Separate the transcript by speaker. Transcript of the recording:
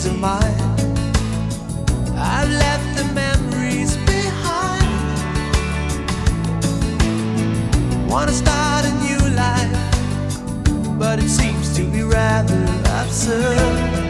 Speaker 1: memories of mine. I've left the memories behind. Wanna start a new life, but it seems to be rather absurd.